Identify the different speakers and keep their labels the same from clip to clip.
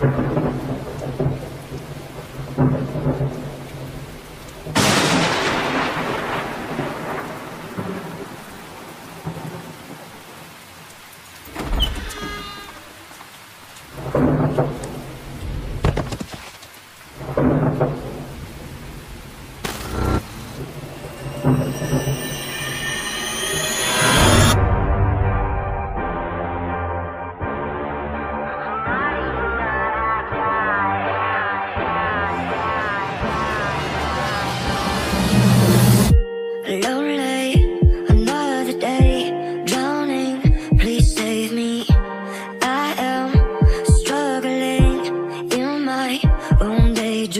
Speaker 1: Thank you.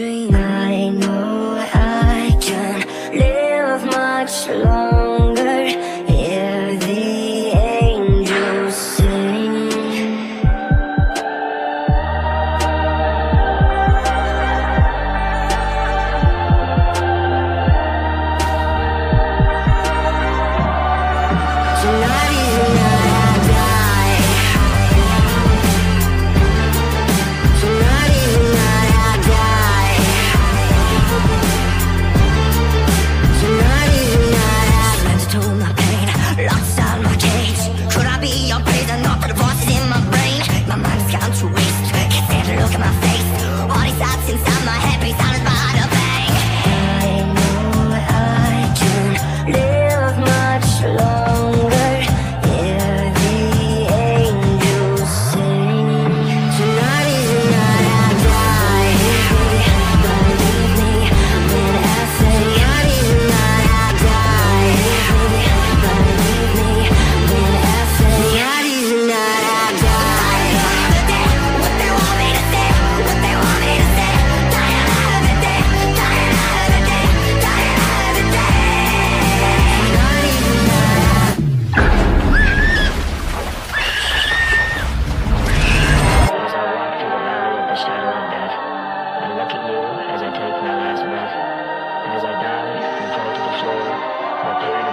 Speaker 1: dream I know I can live much longer Hear the angels sing. Tonight